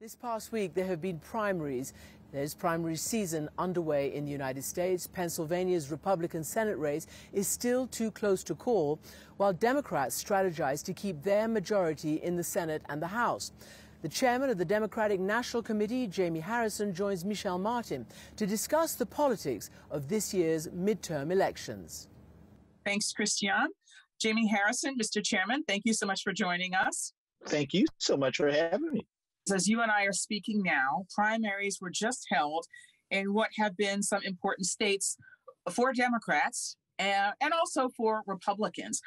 This past week, there have been primaries. There's primary season underway in the United States. Pennsylvania's Republican Senate race is still too close to call, while Democrats strategize to keep their majority in the Senate and the House. The chairman of the Democratic National Committee, Jaime Harrison, joins Michel Martin to discuss the politics of this year's midterm elections. Thanks, Christiane. Jaime Harrison, Mr. Chairman, thank you so much for joining us. Thank you so much for having me as you and I are speaking now, primaries were just held in what have been some important states for Democrats and, and also for Republicans.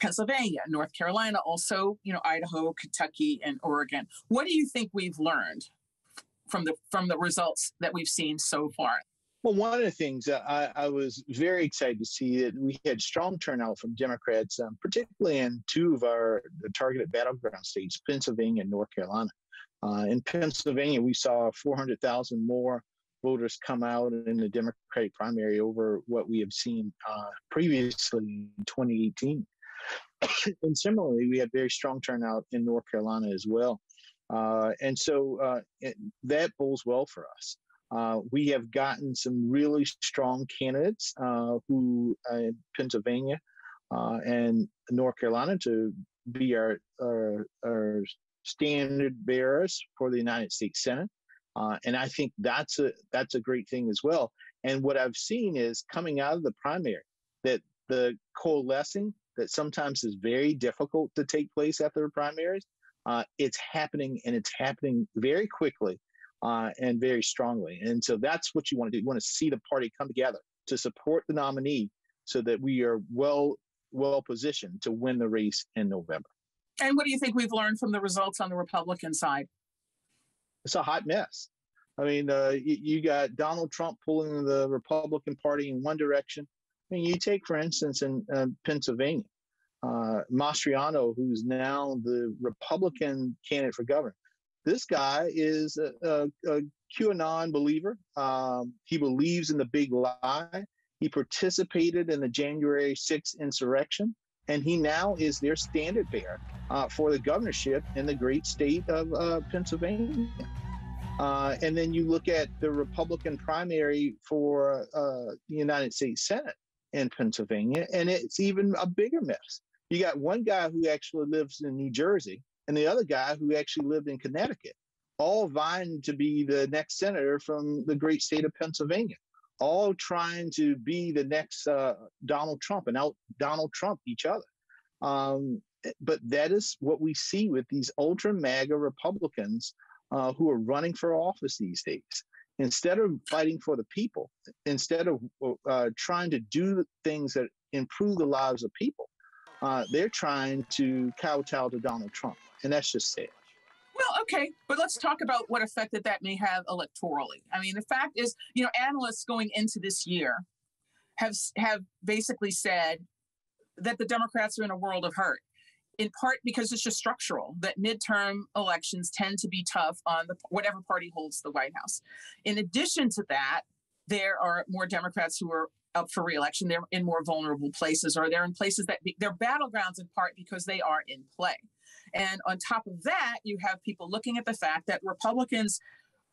Pennsylvania, North Carolina, also, you know, Idaho, Kentucky, and Oregon. What do you think we've learned from the from the results that we've seen so far? Well, one of the things I, I, was very excited to see that we had strong turnout from Democrats, um, particularly in two of our targeted battleground states, Pennsylvania and North Carolina. Uh, in Pennsylvania, we saw 400,000 more voters come out in the Democratic primary over what we have seen uh, previously in 2018. and similarly, we had very strong turnout in North Carolina as well. Uh, and so uh, it, that bodes well for us. Uh, we have gotten some really strong candidates uh, who in Pennsylvania and North Carolina to be our, our, our standard bearers for the United States Senate. Uh, and I think that's a that's a great thing as well. And what I've seen is coming out of the primary that the coalescing that sometimes is very difficult to take place after the primaries, uh, it's happening and it's happening very quickly uh, and very strongly. And so that's what you want to do. You want to see the party come together to support the nominee so that we are well well positioned to win the race in November. And what do you think we've learned from the results on the Republican side? It's a hot mess. I mean, uh, you, you, got Donald Trump pulling the Republican Party in one direction. I mean, you take, for instance, in uh, Pennsylvania, uh, Mastriano, who's now the Republican candidate for governor. This guy is a, a, a QAnon believer. Um, he believes in the big lie. He participated in the January 6th insurrection and he now is their standard bearer uh, for the governorship in the great state of uh, Pennsylvania. Uh, and then you look at the Republican primary for uh, the United States Senate in Pennsylvania, and it's even a bigger mess. You got one guy who actually lives in New Jersey, and the other guy who actually lived in Connecticut, all vying to be the next senator from the great state of Pennsylvania all trying to be the next uh, Donald Trump and out Donald Trump each other. Um, but that is what we see with these ultra MAGA Republicans uh, who are running for office these days. Instead of fighting for the people, instead of uh, trying to do things that improve the lives of people, uh, they're trying to kowtow to Donald Trump. And that's just sad. Okay, but let's talk about what effect that that may have electorally. I mean, the fact is, you know, analysts going into this year have have basically said that the Democrats are in a world of hurt. In part because it's just structural that midterm elections tend to be tough on the whatever party holds the White House. In addition to that, there are more Democrats who are up for reelection. They're in more vulnerable places, or they're in places that be, they're battlegrounds in part because they are in play. And on top of that, you have people looking at the fact that Republicans,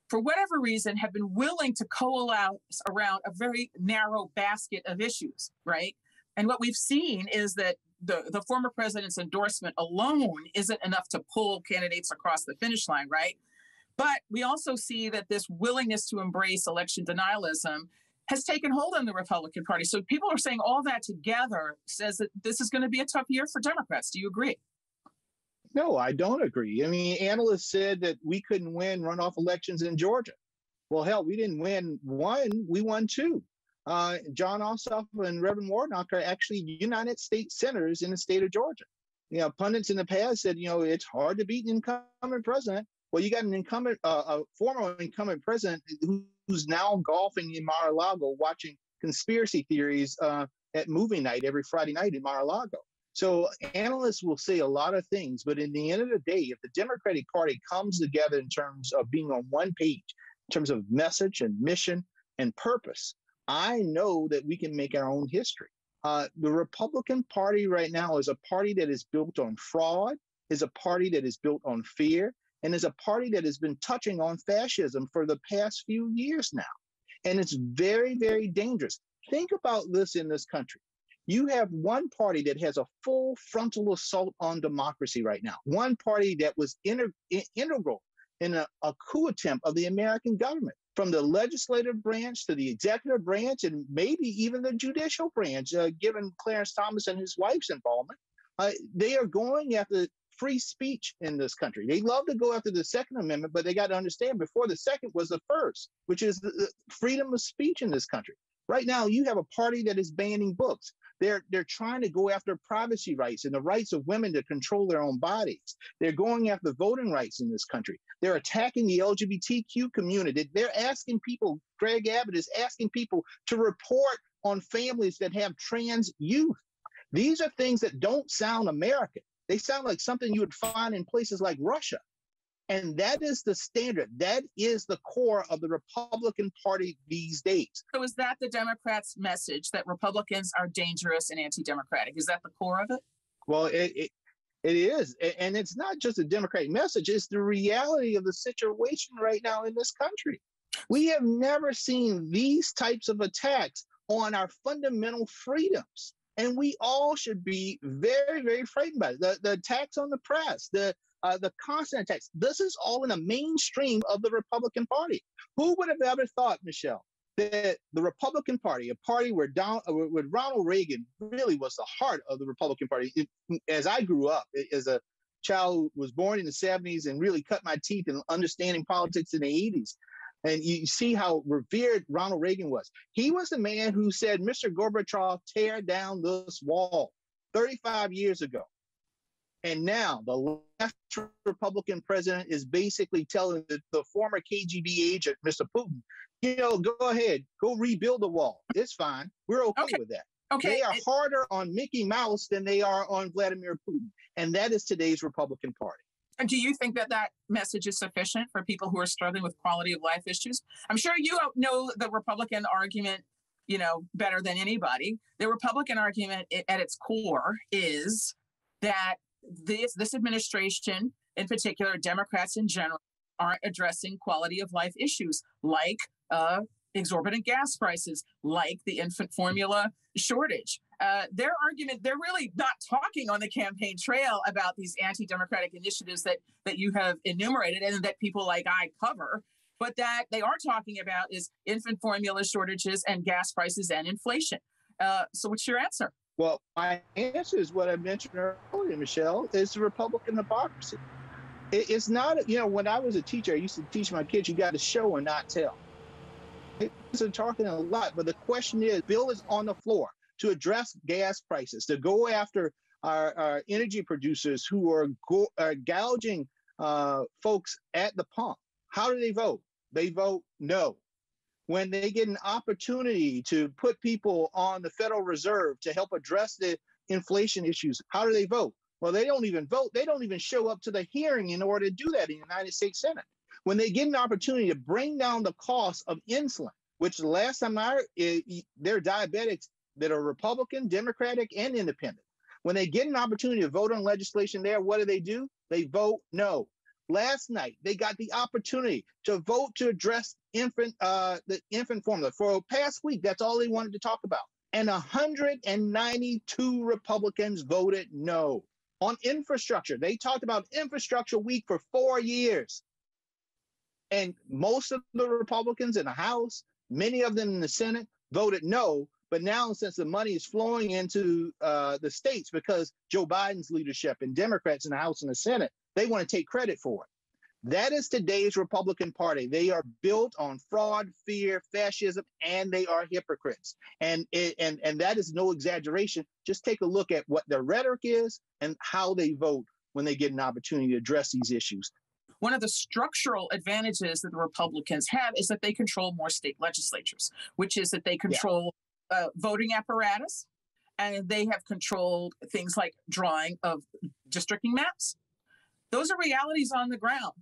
for whatever reason, have been willing to coalesce around a very narrow basket of issues, right? And what we've seen is that the, the former president's endorsement alone isn't enough to pull candidates across the finish line, right? But we also see that this willingness to embrace election denialism has taken hold on the Republican Party. So people are saying all that together says that this is going to be a tough year for Democrats. Do you agree? No, I don't agree. I mean, analysts said that we couldn't win runoff elections in Georgia. Well, hell, we didn't win one, we won two. Uh, Jon Ossoff and Reverend Warnock are actually United States senators in the state of Georgia. You know, pundits in the past said, you know, it's hard to beat an incumbent president. Well, you got an incumbent, uh, a former incumbent president who's now golfing in Mar-a-Lago, watching conspiracy theories uh, at movie night every Friday night in Mar-a-Lago. So analysts will say a lot of things, but in the end of the day, if the Democratic Party comes together in terms of being on one page, in terms of message and mission and purpose, I know that we can make our own history. Uh, the Republican Party right now is a party that is built on fraud, is a party that is built on fear, and is a party that has been touching on fascism for the past few years now. And it's very, very dangerous. Think about this in this country. You have one party that has a full frontal assault on democracy right now, one party that was inter- integral in a, a coup attempt of the American government from the legislative branch to the executive branch and maybe even the judicial branch, uh, given Clarence Thomas and his wife's involvement. Uh, they are going after free speech in this country. They love to go after the Second Amendment, but they got to understand before the second was the first, which is the freedom of speech in this country. Right now, you have a party that is banning books. They're they're trying to go after privacy rights and the rights of women to control their own bodies. They're going after voting rights in this country. They're attacking the LGBTQ community. They're asking people. Greg Abbott is asking people to report on families that have trans youth. These are things that don't sound American. They sound like something you would find in places like Russia. And that is the standard. That is the core of the Republican Party these days. So, is that the Democrats' message that Republicans are dangerous and anti democratic? Is that the core of it? Well, it, it, it is. And it's not just a Democratic message, it's the reality of the situation right now in this country. We have never seen these types of attacks on our fundamental freedoms. And we all should be very, very frightened by it. The, the attacks on the press, the uh, the constant attacks. This is all in the mainstream of the Republican Party. Who would have ever thought, Michel, that the Republican Party, a party where uh, where Ronald Reagan really was the heart of the Republican Party. It, as I grew up as a child who was born in the 70s and really cut my teeth in understanding politics in the 80s. And you see how revered Ronald Reagan was. He was the man who said, Mr. Gorbachev, tear down this wall 35 years ago. And now the last Republican president is basically telling the, the former KGB agent, Mr. Putin, you know, go ahead, go rebuild the wall. It's fine. We're okay, okay. with that. Okay. They are harder on Mickey Mouse than they are on Vladimir Putin. And that is today's Republican Party. And do you think that that message is sufficient for people who are struggling with quality of life issues? I'm sure you know the Republican argument, you know, better than anybody. The Republican argument at its core is that this this administration, in particular, Democrats in general, aren't addressing quality of life issues like uh, exorbitant gas prices, like the infant formula shortage. Uh, their argument, they're really not talking on the campaign trail about these anti-democratic initiatives that that you have enumerated and that people like I cover. But that they are talking about is infant formula shortages and gas prices and inflation. Uh, so, what's your answer? Well, my answer is what I mentioned earlier, Michel, is the Republican hypocrisy. It, it's not, you know, when I was a teacher, I used to teach my kids, you got to show and not tell. They're talking a lot, but the question is, bill is on the floor to address gas prices, to go after our, our energy producers who are, go, are gouging uh, folks at the pump. How do they vote? They vote no when they get an opportunity to put people on the Federal Reserve to help address the inflation issues, how do they vote? Well, they don't even vote. They don't even show up to the hearing in order to do that in the United States Senate. When they get an opportunity to bring down the cost of insulin, which the last time I eh, it, they're diabetics that are Republican, Democratic, and independent. When they get an opportunity to vote on legislation there, what do they do? They vote no. Last night, they got the opportunity to vote to address infant uh, the infant formula for past week. That's all they wanted to talk about. And 192 Republicans voted no on infrastructure. They talked about infrastructure week for four years. And most of the Republicans in the House, many of them in the Senate, voted no. But now, since the money is flowing into uh, the states because Joe Biden's leadership and Democrats in the House and the Senate they want to take credit for it. That is today's Republican Party. They are built on fraud, fear, fascism, and they are hypocrites. And it, and and that is no exaggeration. Just take a look at what their rhetoric is and how they vote when they get an opportunity to address these issues. One of the structural advantages that the Republicans have is that they control more state legislatures, which is that they control yeah. uh, voting apparatus, and they have controlled things like drawing of districting maps those are realities on the ground.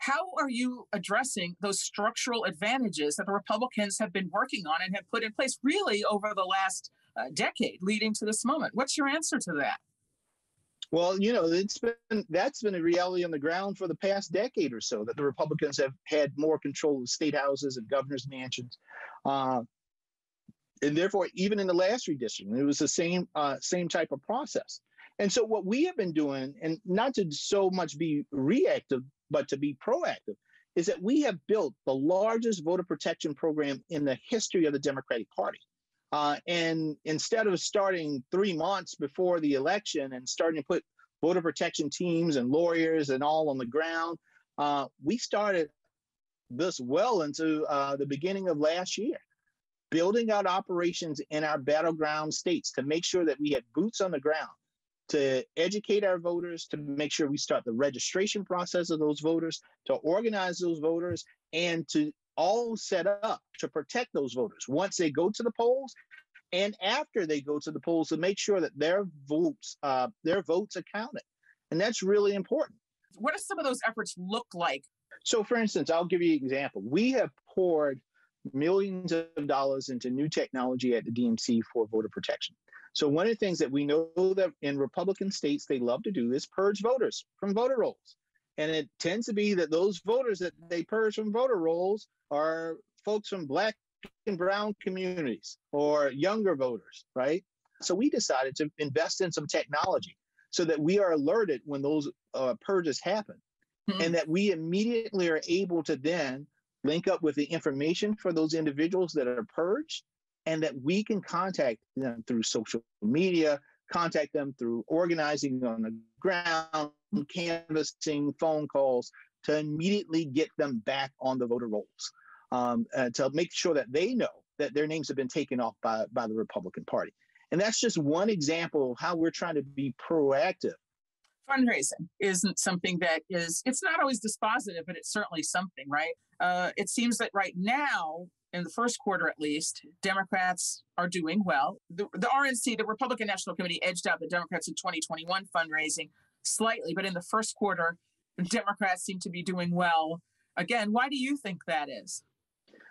How are you addressing those structural advantages that the Republicans have been working on and have put in place really over the last uh, decade leading to this moment? What's your answer to that? Well, you know, it's been that's been a reality on the ground for the past decade or so that the Republicans have had more control of state houses and governors' mansions, uh, and therefore, even in the last redistricting, it was the same uh, same type of process. And so, what we have been doing, and not to so much be reactive, but to be proactive, is that we have built the largest voter protection program in the history of the Democratic Party. Uh, and instead of starting three months before the election and starting to put voter protection teams and lawyers and all on the ground, uh, we started this well into uh, the beginning of last year, building out operations in our battleground states to make sure that we had boots on the ground to educate our voters, to make sure we start the registration process of those voters, to organize those voters, and to all set up to protect those voters. Once they go to the polls and after they go to the polls to make sure that their votes uh, their votes are counted. And that's really important. What do some of those efforts look like? So for instance i'll give you an example. We have poured millions of dollars into new technology at the dnc for voter protection so one of the things that we know that in republican states they love to do is purge voters from voter rolls and it tends to be that those voters that they purge from voter rolls are folks from black and brown communities or younger voters, right? So we decided to invest in some technology so that we are alerted when those uh, purges happen mm-hmm. and that we immediately are able to then link up with the information for those individuals that are purged and that we can contact them through social media, contact them through organizing on the ground, canvassing, phone calls to immediately get them back on the voter rolls um, uh, to make sure that they know that their names have been taken off by, by the Republican Party. And that's just one example of how we're trying to be proactive. Fundraising isn't something that is, it's not always dispositive, but it's certainly something, right? Uh, it seems that right now, in the first quarter at least, Democrats are doing well. The, the RNC, the Republican National Committee, edged out the Democrats in 2021 fundraising slightly, but in the first quarter, Democrats seem to be doing well. Again, why do you think that is?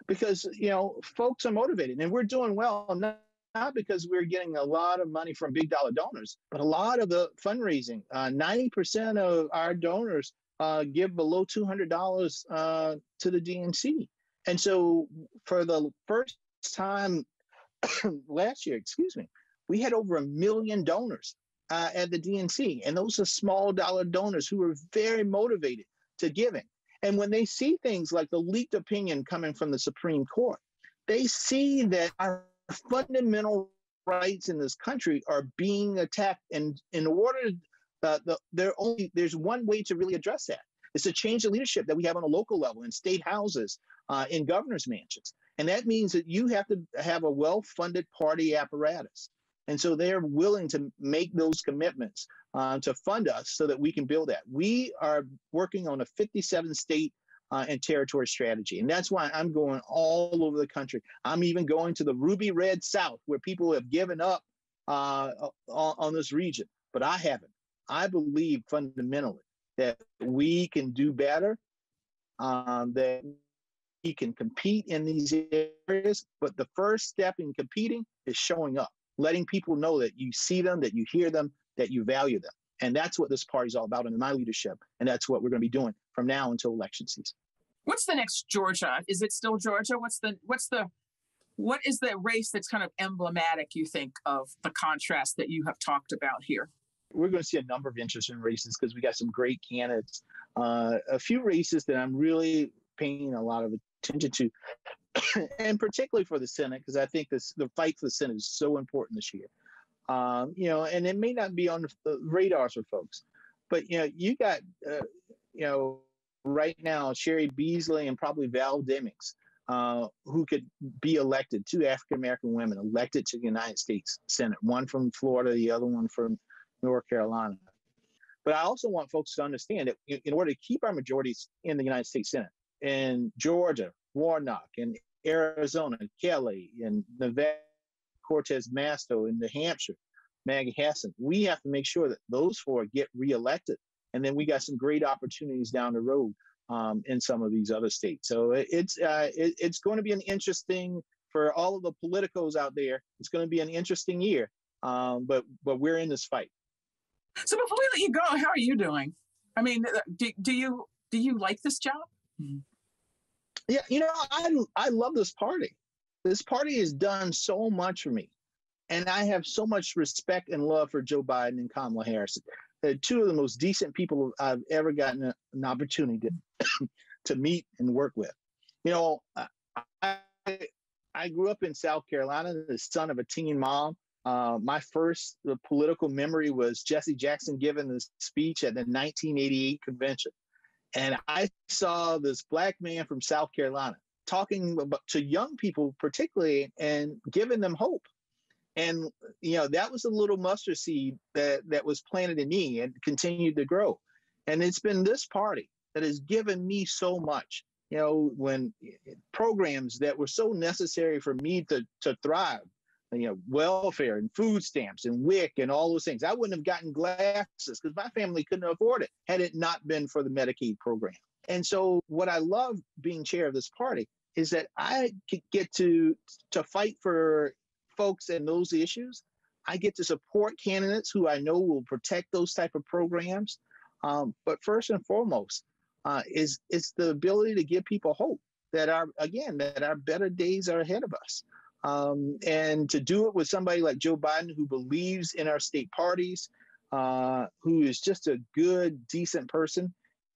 because you know folks are motivated and we're doing well not, because we're getting a lot of money from big dollar donors but a lot of the fundraising uh, 90% of our donors uh, give below $200 uh, to the dnc and so for the first time last year excuse me we had over a million donors uh, at the dnc and those are small dollar donors who are very motivated to giving and when they see things like the leaked opinion coming from the Supreme Court, they see that our fundamental rights in this country are being attacked. And in order, uh, the, there only there's one way to really address that. It's to change the leadership that we have on a local level in state houses, uh, in governor's mansions. And that means that you have to have a well-funded party apparatus. And so they're willing to make those commitments uh, to fund us so that we can build that. We are working on a 57 state uh, and territory strategy. And that's why I'm going all over the country. I'm even going to the ruby red South where people have given up uh, on, on, this region, but I haven't. I believe fundamentally that we can do better, um, that we can compete in these areas. But the first step in competing is showing up, letting people know that you see them, that you hear them, that you value them. And that's what this party is all about under my leadership. And that's what we're going to be doing from now until election season. What's the next Georgia? Is it still Georgia? What's the what's the what is the race that's kind of emblematic, you think, of the contrast that you have talked about here? We're going to see a number of interesting races because we got some great candidates. Uh, a few races that I'm really paying a lot of attention to, and particularly for the Senate, because I think this, the fight for the Senate is so important this year. Um, you know, and it may not be on the radars for folks, but you know, you got, uh, you know, right now Cheri Beasley and probably Val Demings, uh, who could be elected, two African American women elected to the United States Senate, one from Florida, the other one from North Carolina. But I also want folks to understand that in order to keep our majorities in the United States Senate, in Georgia, Warnock, and Arizona, Kelly, and Nevada, Cortez Masto in New Hampshire, Maggie Hassan. We have to make sure that those four get reelected. And then we got some great opportunities down the road um, in some of these other states. So it's uh, it, it's going to be an interesting for all of the politicos out there. It's going to be an interesting year, um, but but we're in this fight. So before we let you go, how are you doing? I mean, uh, do, do you do you like this job? Yeah, you know, I I love this party. This party has done so much for me, and I have so much respect and love for Joe Biden and Kamala Harris. They're two of the most decent people I've ever gotten a, an opportunity to, to meet and work with. You know, I, I grew up in South Carolina, the son of a teen mom. Uh, my first political memory was Jesse Jackson giving the speech at the 1988 convention. And I saw this black man from South Carolina talking about, to young people, particularly, and giving them hope. And you know that was a little mustard seed that that was planted in me and continued to grow. And it's been this party that has given me so much. You know, when programs that were so necessary for me to to thrive, you know, welfare and food stamps and WIC and all those things. I wouldn't have gotten glasses because my family couldn't afford it had it not been for the Medicaid program. And so, what I love being chair of this party is that I get to to fight for folks and those issues. I get to support candidates who I know will protect those type of programs. Um, but first and foremost, uh, is is the ability to give people hope that our again that our better days are ahead of us. Um, and to do it with somebody like Joe Biden, who believes in our state parties, uh, who is just a good, decent person.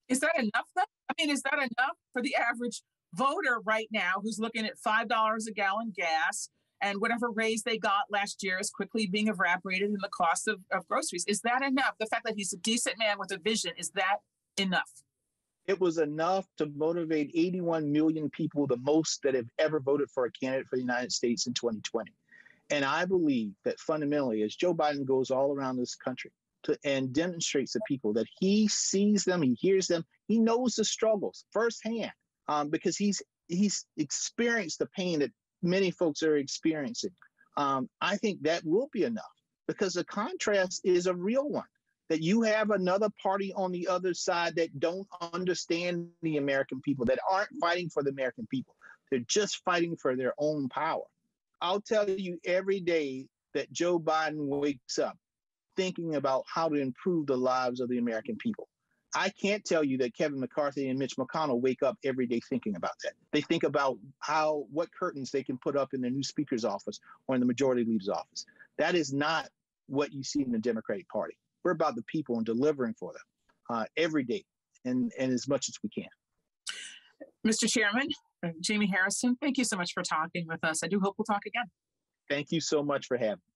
Is that enough, though? I mean, is that enough for the average voter right now who's looking at $5 a gallon gas and whatever raise they got last year is quickly being evaporated in the cost of, of groceries? Is that enough? The fact that he's a decent man with a vision, is that enough? It was enough to motivate 81 million people, the most that have ever voted for a candidate for the United States in 2020. And I believe that fundamentally, as Joe Biden goes all around this country to, and demonstrates to people that he sees them, he hears them, he knows the struggles firsthand um, because he's he's experienced the pain that many folks are experiencing. Um, I think that will be enough because the contrast is a real one that you have another party on the other side that don't understand the American people, that aren't fighting for the American people. They're just fighting for their own power. I'll tell you every day that Joe Biden wakes up thinking about how to improve the lives of the American people. I can't tell you that Kevin McCarthy and Mitch McConnell wake up every day thinking about that. They think about how what curtains they can put up in their new speaker's office or in the majority leader's office. That is not what you see in the Democratic Party. We're about the people and delivering for them uh, every day and, and as much as we can. Mr. Chairman, Jaime Harrison, thank you so much for talking with us. I do hope we'll talk again. Thank you so much for having me.